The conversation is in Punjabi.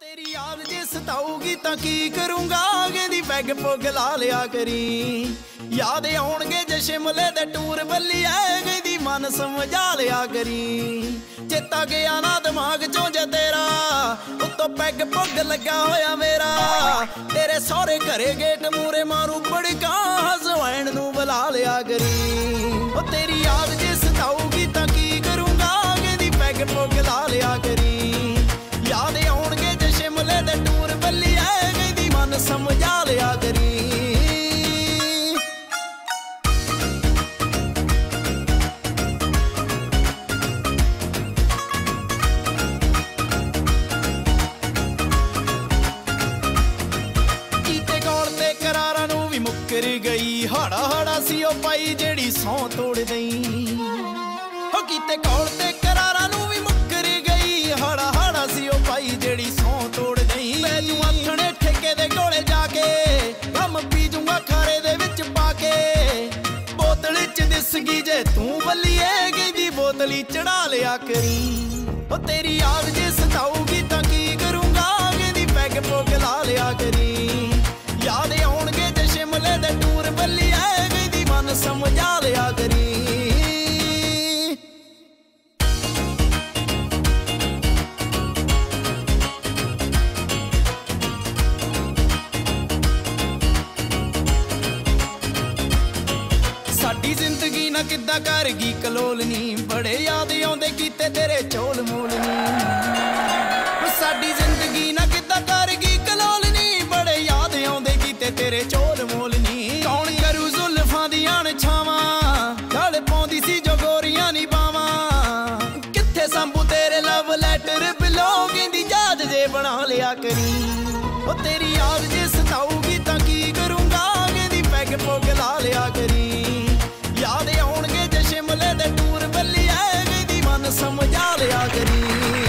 ਤੇਰੀ ਯਾਦ ਜੇ ਸਤਾਊਗੀ ਤਾਂ ਕੀ ਕਰੂੰਗਾ? ਕਹਿੰਦੀ ਪੈਗ ਪੁੱਗ ਲਾ ਲਿਆ ਕਰੀ। ਯਾਦ ਆਉਣਗੇ ਜੇ ਸ਼ਿਮਲੇ ਦੇ ਟੂਰ ਬੱਲੀ ਐ ਕਹਿੰਦੀ ਮਨ ਸਮਝਾ ਲਿਆ ਕਰੀ। ਚੇਤਾ ਗਿਆ ਨਾ ਦਿਮਾਗ ਚੋਂ ਜੇ ਤੇਰਾ, ਉੱਤੋਂ ਪੈਗ ਪੁੱਗ ਲੱਗਾ ਹੋਇਆ ਮੇਰਾ। ਤੇਰੇ ਸਹੁਰੇ ਘਰੇ ਗੇਟ ਮੂਰੇ ਮਾਰੂ ਬੜਕਾ ਹਸਵੈਣ ਨੂੰ ਬੁਲਾ ਲਿਆ ਕਰੀ। ਉਹ ਤੇਰੀ ਸਮਝਾ ਲਿਆ ਕਰੀ ਕੀਤੇ ਕੋਲ ਕਰਾਰਾਂ ਨੂੰ ਵੀ ਮੁੱਕਰ ਗਈ। ਹੜਾ ਹੜਾ ਸੀ ਉਹ ਪਾਈ ਜਿਹੜੀ ਸੌ ਤੋੜ ਗਈ ਜੇ ਤੂੰ ਬੱਲੀਏ ਕਹਿੰਦੀ ਬੋਤਲੀ ਚੜਾ ਲਿਆ ਕਰੀ। ਉਹ ਤੇਰੀ ਯਾਦ ਜੇ ਸਤਾਊਗੀ ਤਾਂ ਕੀ ਕਰੂੰਗਾ? ਕਹਿੰਦੀ ਪੈਗ ਪੁੱਗ ਲਾ ਲਿਆ ਕਰੀ। ਯਾਦ ਜ਼ਿੰਦਗੀ ਨਾ ਕਿੱਦਾਂ ਕਰ ਗਈ ਕਲੋਲ ਨੀ ਬੜੇ ਯਾਦ ਆਉਂਦੇ ਕੀਤੇ ਤੇਰੇ ਚੋਲ ਮੋਲ ਨੀ ਸਾਡੀ ਜ਼ਿੰਦਗੀ ਨਾ ਕਿੱਦਾਂ ਕਰ ਗਈ ਕਲੋਲ ਨੀ ਬੜੇ ਯਾਦ ਆਉਂਦੇ ਕੀਤੇ ਤੇਰੇ ਚੋਲ ਮੋਲ ਨੀ ਕੌਣ ਕਰੂ ਜ਼ੁਲਫਾਂ ਦੀਆਂ ਛਾਵਾਂ ਗਲ ਪਾਉਂਦੀ ਸੀ ਜੋ ਗੋਰੀਆਂ ਨੀ ਬਾਵਾਂ ਕਿੱਥੇ ਸੰਭੂ ਤੇਰੇ ਲਵ ਲੈਟਰ ਬਿਲੋਗਿੰਗ ਦੀ ਯਾਦ ਜੇ ਬਣਾ ਲਿਆ ਕਰੀ। ਉਹ ਤੇਰੀ ਯਾਦ ਜੇ ਯਾਦ ਆਉਣਗੇ